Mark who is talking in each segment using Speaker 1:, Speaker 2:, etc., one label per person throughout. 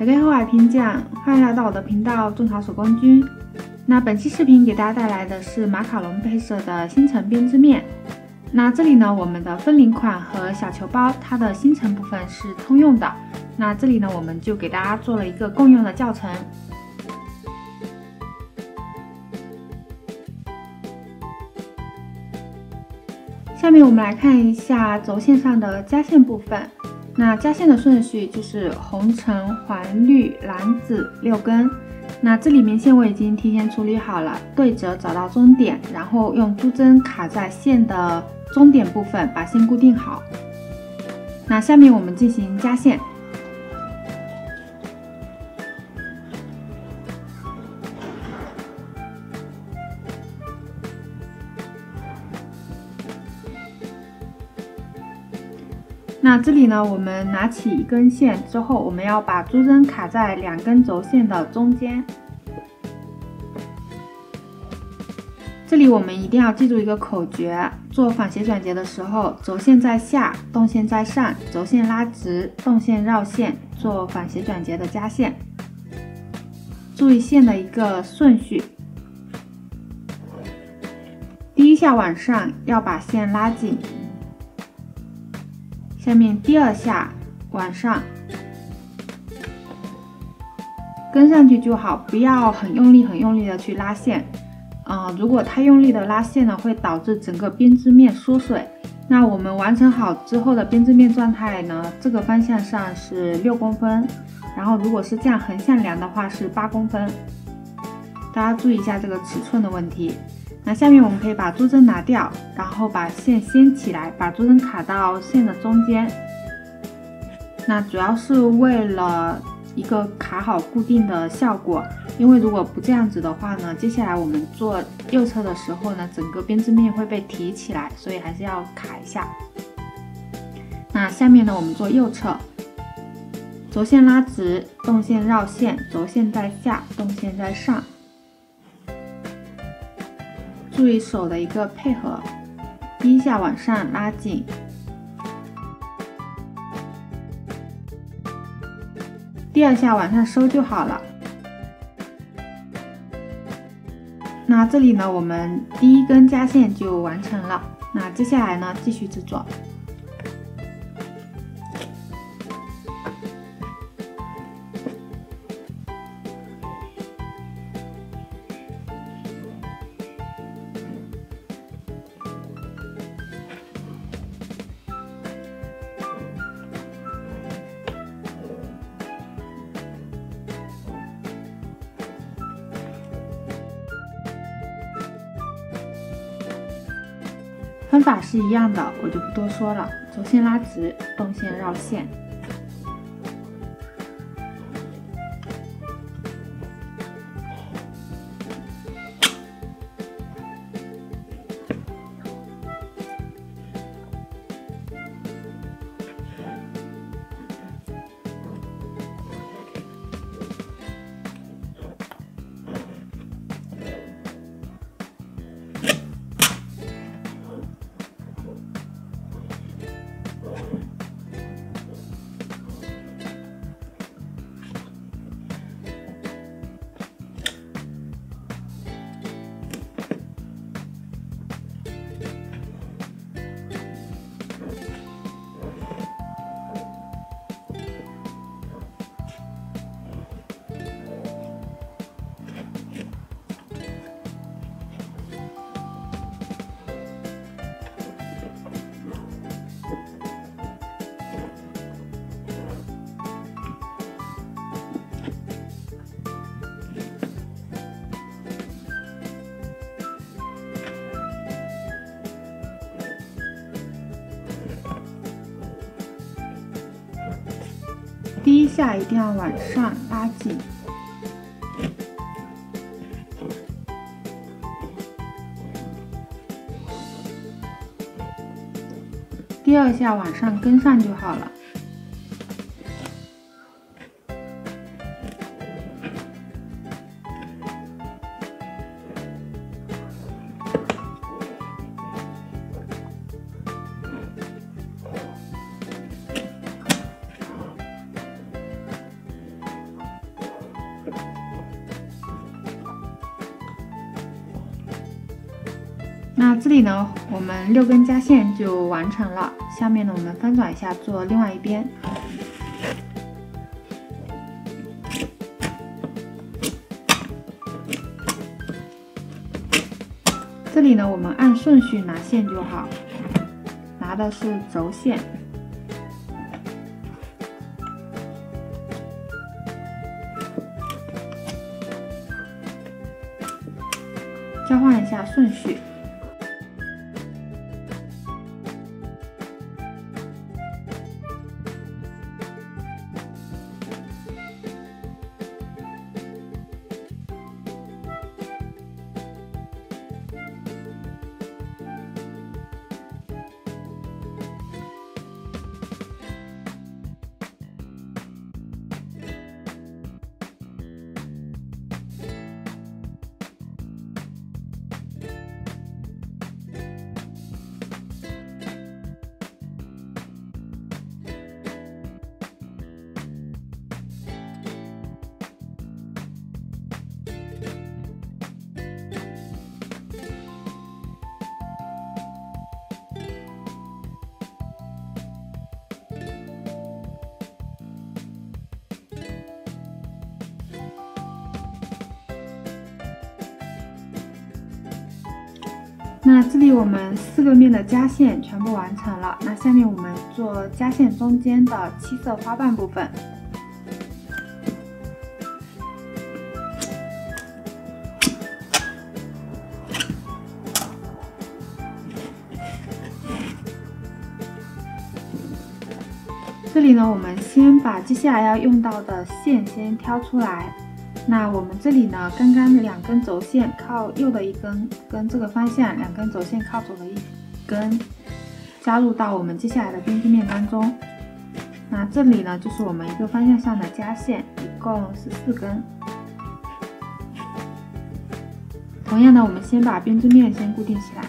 Speaker 1: 大家好，我是平酱，欢迎来到我的频道种草手工君。那本期视频给大家带来的是马卡龙配色的星辰编织面。那这里呢，我们的分领款和小球包，它的星辰部分是通用的。那这里呢，我们就给大家做了一个共用的教程。下面我们来看一下轴线上的加线部分。那加线的顺序就是红、橙、黄、绿、蓝、紫六根。那这里面线我已经提前处理好了，对折找到终点，然后用珠针卡在线的终点部分，把线固定好。那下面我们进行加线。那这里呢，我们拿起一根线之后，我们要把珠针卡在两根轴线的中间。这里我们一定要记住一个口诀：做反斜转结的时候，轴线在下，动线在上，轴线拉直，动线绕线，做反斜转结的加线。注意线的一个顺序，第一下往上要把线拉紧。下面第二下往上跟上去就好，不要很用力、很用力的去拉线。啊，如果太用力的拉线呢，会导致整个编织面缩水。那我们完成好之后的编织面状态呢，这个方向上是六公分，然后如果是这样横向量的话是八公分。大家注意一下这个尺寸的问题。那下面我们可以把珠针拿掉，然后把线掀起来，把珠针卡到线的中间。那主要是为了一个卡好固定的效果，因为如果不这样子的话呢，接下来我们做右侧的时候呢，整个编织面会被提起来，所以还是要卡一下。那下面呢，我们做右侧，轴线拉直，动线绕线，轴线在下，动线在上。注意手的一个配合，第一下往上拉紧，第二下往上收就好了。那这里呢，我们第一根加线就完成了。那接下来呢，继续制作。方法是一样的，我就不多说了。轴线拉直，动线绕线。第一下一定要往上拉紧，第二下往上跟上就好了。这里呢，我们六根加线就完成了。下面呢，我们翻转一下，做另外一边。这里呢，我们按顺序拿线就好，拿的是轴线，交换一下顺序。那这里我们四个面的加线全部完成了，那下面我们做加线中间的七色花瓣部分。这里呢，我们先把接下来要用到的线先挑出来。那我们这里呢，刚刚两根轴线靠右的一根，跟这个方向两根轴线靠左的一根，加入到我们接下来的编织面当中。那这里呢，就是我们一个方向上的加线，一共是四根。同样的，我们先把编织面先固定起来。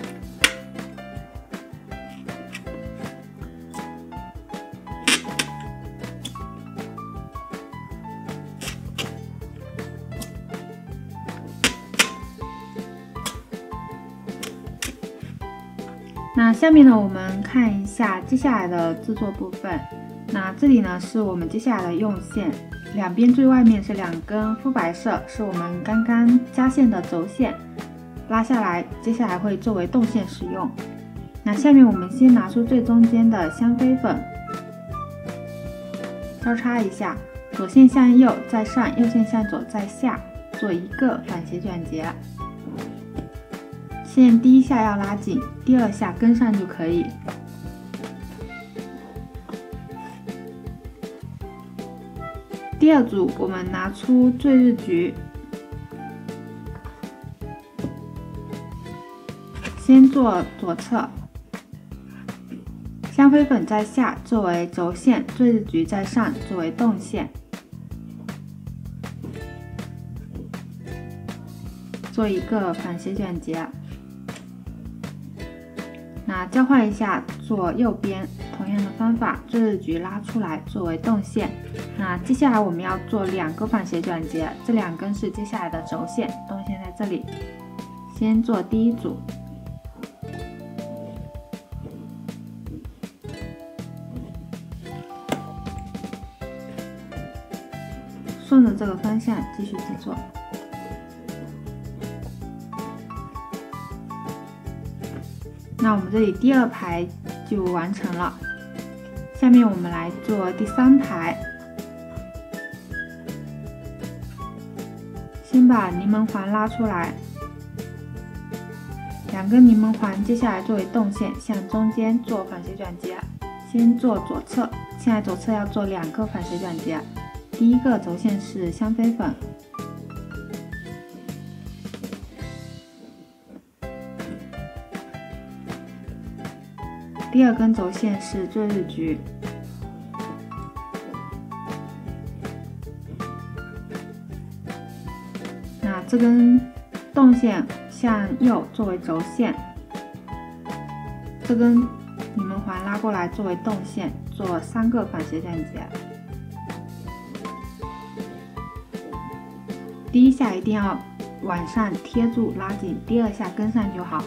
Speaker 1: 下面呢，我们看一下接下来的制作部分。那这里呢，是我们接下来的用线，两边最外面是两根肤白色，是我们刚刚加线的轴线，拉下来，接下来会作为动线使用。那下面我们先拿出最中间的香妃粉，交叉一下，左线向右再上，右线向左再下，做一个反斜卷结。线第一下要拉紧，第二下跟上就可以。第二组，我们拿出坠日菊，先做左侧，香妃粉在下作为轴线，坠日菊在上作为动线，做一个反斜卷结。交换一下，做右边，同样的方法，坠日菊拉出来作为动线。那接下来我们要做两个反斜转结，这两根是接下来的轴线，动线在这里。先做第一组，顺着这个方向继续制作。那我们这里第二排就完成了，下面我们来做第三排。先把柠檬环拉出来，两根柠檬环，接下来作为动线向中间做反斜转结。先做左侧，现在左侧要做两个反斜转结，第一个轴线是香妃粉。第二根轴线是坠日菊，那这根动线向右作为轴线，这根柠檬环拉过来作为动线，做三个反斜转结。第一下一定要往上贴住拉紧，第二下跟上就好。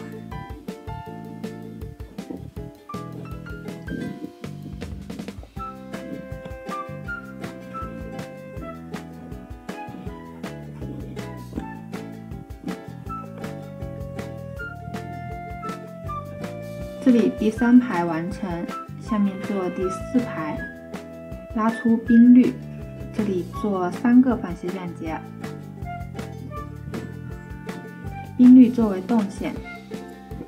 Speaker 1: 第三排完成，下面做第四排，拉出冰绿，这里做三个反斜卷结，冰绿作为动线。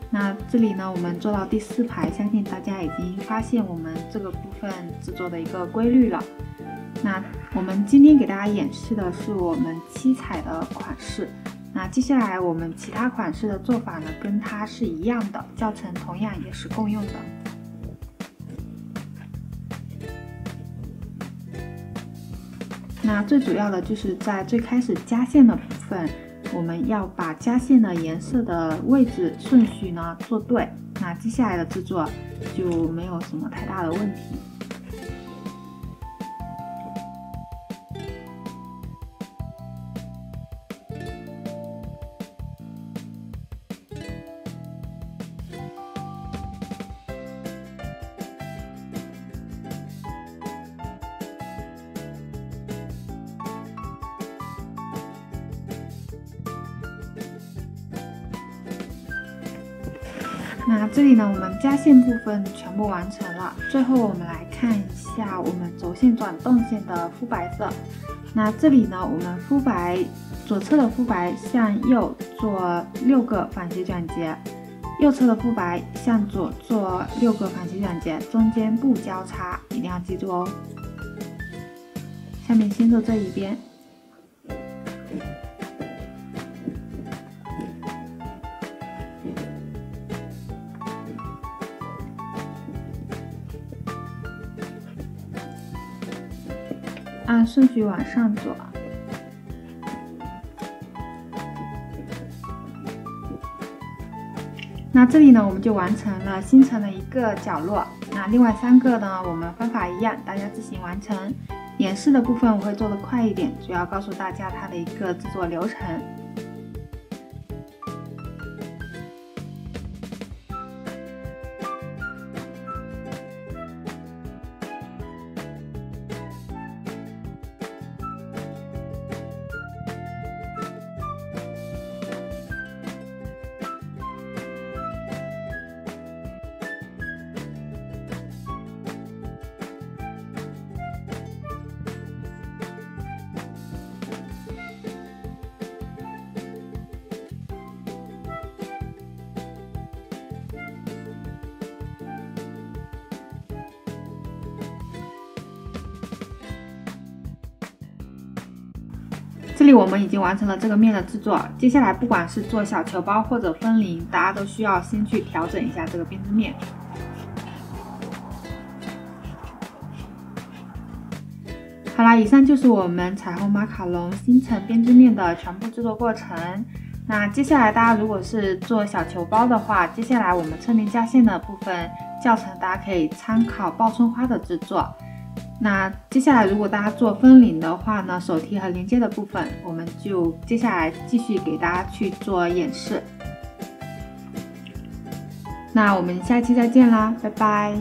Speaker 1: 那这里呢，我们做到第四排，相信大家已经发现我们这个部分制作的一个规律了。那我们今天给大家演示的是我们七彩的款式。那接下来我们其他款式的做法呢，跟它是一样的，教程同样也是共用的。那最主要的就是在最开始加线的部分，我们要把加线的颜色的位置顺序呢做对，那接下来的制作就没有什么太大的问题。那这里呢，我们加线部分全部完成了。最后我们来看一下我们轴线转动线的肤白色。那这里呢，我们肤白左侧的肤白向右做六个反斜卷结，右侧的肤白向左做六个反斜卷结，中间不交叉，一定要记住哦。下面先做这一边。按顺序往上做，那这里呢，我们就完成了新城的一个角落。那另外三个呢，我们方法一样，大家自行完成。演示的部分我会做的快一点，主要告诉大家它的一个制作流程。里我们已经完成了这个面的制作，接下来不管是做小球包或者分龄，大家都需要先去调整一下这个编织面。好啦，以上就是我们彩虹马卡龙星辰编织面的全部制作过程。那接下来大家如果是做小球包的话，接下来我们侧面加线的部分教程，大家可以参考报春花的制作。那接下来，如果大家做分领的话呢，手提和连接的部分，我们就接下来继续给大家去做演示。那我们下期再见啦，拜拜。